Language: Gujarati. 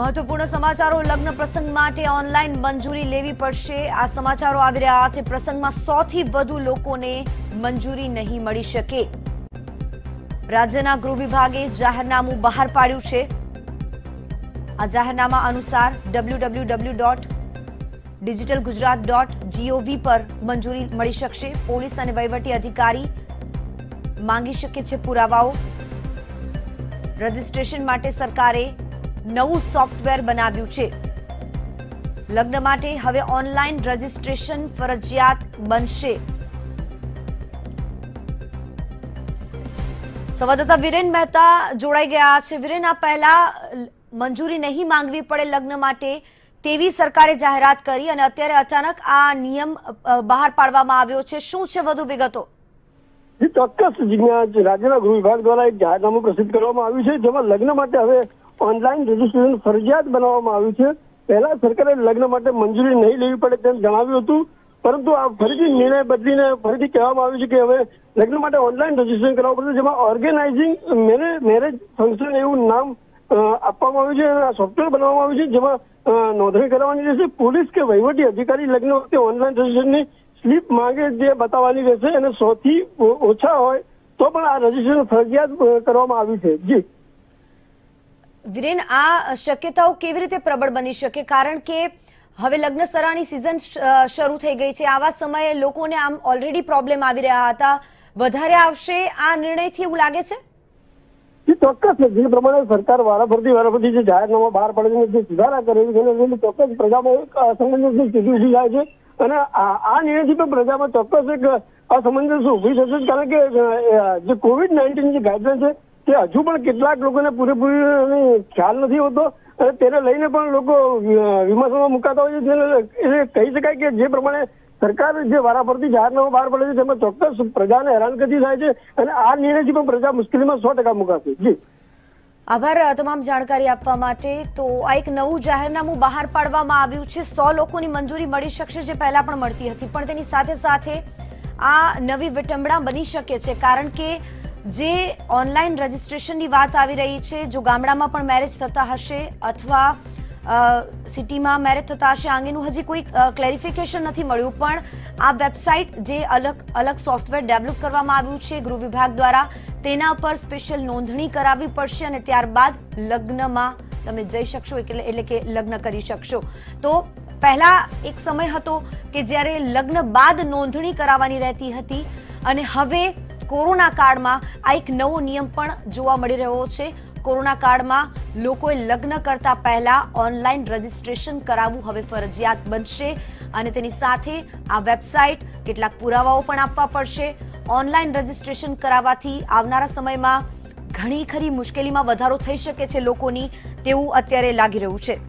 મહત્વપૂર્ણ સમાચારો લગ્ન પ્રસંગ માટે ઓનલાઈન મંજૂરી લેવી પડશે. આ સમાચારો આવી રહ્યા છે. પ્રસંગમાં સૌથી વધુ લોકોને મંજૂરી નહીં મળી શકે. રાજ્યના ગૃહ વિભાગે જાહેરનામું બહાર પાડ્યું છે. આ જાહેરનામા અનુસાર W dot digital Gujarat dot GOV પર મંજૂરી મળી શકશે. પોલીસ અને વહીવટી અધિકારી માંગી શકે છે પુરાવાઓ. રજીસ્ટ્રેશન માટે સરકારે નવું સોફ્ટવેર બનાવ્યું છે. લગ્ન માટે હવે ઓનલાઈન રજીસ્ટ્રેશન ફરજિયાત બનશે. સંવાદદાતા વિરેન મહેતા જોડાઈ ગયા છે. વિરેન, આ પહેલા મંજૂરી નહીં માંગવી પડે લગ્ન માટે તેવી સરકારે જાહેરાત કરી અને અત્યારે અચાનક આ નિયમ બહાર પાડવામાં આવ્યો છે. શું છે વધુ વિગતો? ચોક્કસ. રાજ્યના ગૃહ વિભાગ દ્વારા એક જાહેરનામું પ્રસિદ્ધ કરવામાં આવ્યું છે, જેમાં લગ્ન માટે હવે ઓનલાઈન રજીસ્ટ્રેશન ફરજિયાત બનાવવામાં આવ્યું છે. પહેલા સરકારે લગ્ન માટે મંજૂરી નહીં લેવી પડે તેમ જણાવ્યું હતું. પરંતુ આ ફરીથી નિર્ણય બદલીને ફરીથી કહેવામાં આવ્યું છે કે હવે લગ્ન માટે ઓનલાઈન રજીસ્ટ્રેશન કરાવવું પડશે, જેમાં ઓર્ગેનાઇઝિંગ મેરેજ ફંક્શન એવું નામ આપવામાં આવ્યું છે અને સોફ્ટવેર બનાવવામાં આવ્યું છે, જેમાં નોંધણી કરવાની રહેશે. પોલીસ કે વહીવટી અધિકારી લગ્ન વખતે ઓનલાઈન રજીસ્ટ્રેશનની સ્લીપ માંગે જે બતાવવાની રહેશે અને સૌથી ઓછા હોય તો પણ આ રજીસ્ટ્રેશન ફરજિયાત કરવામાં આવ્યું છે. જી. વિરેન, આ શક્યતાઓ કેવી રીતે પ્રબળ બની શકે? કારણ કે હવે લગ્ન સરાની સિઝન શરૂ થઈ ગઈ છે. આવા સમયે લોકોને આમ ઓલરેડી પ્રોબ્લેમ આવી રહ્યા હતા. વધારે આવશે આ નિર્ણયથી એવું લાગે છે? ચોક્કસ. જે પ્રમાણે સરકાર વારાફરતી વારાફરતી જે જાહેરનામા બહાર પડે છે જે સુધારા કરે છે તેને ચોક્કસ પ્રજામાં એક અસમંજસ સ્થિતિ ઊભી થાય છે. અને આ નિર્ણયથી પણ પ્રજામાં ચોક્કસ એક અસમંજસ ઊભી થશે કારણ કે જે કોવિડ નાઇન્ટીન જે ગાઈડલાઈન છે તે હજુ પણ કેટલાક લોકોને પૂરેપૂરી ખ્યાલ નથી હોતો. અને તેને લઈને પણ લોકો વિમર્શમાં મુકાતા હોય છે. એટલે કહી શકાય કે જે પ્રમાણે સરકાર જે વારાફરતી જાહેરનામું બહાર પડે છે, તેમાં ચોક્કસ પ્રજાને હેરાન કરતી થાય છે અને આ નિર્ણયથી પણ પ્રજા મુશ્કેલીમાં સો ટકા મુકાશે. જી. આભાર તમામ જાણકારી આપવા માટે. તો આ એક નવું જાહેરનામું બહાર પાડવામાં આવ્યું છે. સો લોકોની મંજૂરી મળી શકશે, જે પહેલા પણ મળતી હતી. પણ તેની સાથે સાથે આ નવી વિટંબણા બની શકે છે. કારણ કે જે ઓનલાઈન રજીસ્ટ્રેશનની વાત આવી રહી છે, જો ગામડામાં પણ મેરેજ થતા હશે અથવા સિટીમાં મેરેજ થતા હશે અંગેનું હજી કોઈ ક્લેરિફિકેશન નથી મળ્યું. પણ આ વેબસાઇટ જે અલગ અલગ સોફ્ટવેર ડેવલપ કરવામાં આવ્યું છે, ગૃહ વિભાગ દ્વારા, તેના પર સ્પેશિયલ નોંધણી કરાવવી પડશે અને ત્યારબાદ લગ્નમાં તમે જઈ શકશો એટલે કે લગ્ન કરી શકશો. તો પહેલા એક સમય હતો કે જ્યારે લગ્ન બાદ નોંધણી કરાવવાની રહેતી હતી અને હવે કોરોના કાળમાં આ એક નવો નિયમ પણ જોવા મળી રહ્યો છે. કોરોના કાળમાં લોકોએ લગ્ન કરતા પહેલા ઓનલાઈન રજીસ્ટ્રેશન કરાવવું હવે ફરજિયાત બનશે અને તેની સાથે આ વેબસાઇટ કેટલાક પુરાવાઓ પણ આપવા પડશે. ઓનલાઈન રજીસ્ટ્રેશન કરાવવાથી આવનારા સમયમાં ઘણી ખરી મુશ્કેલીમાં વધારો થઈ શકે છે લોકોની, તેવું અત્યારે લાગી રહ્યું છે.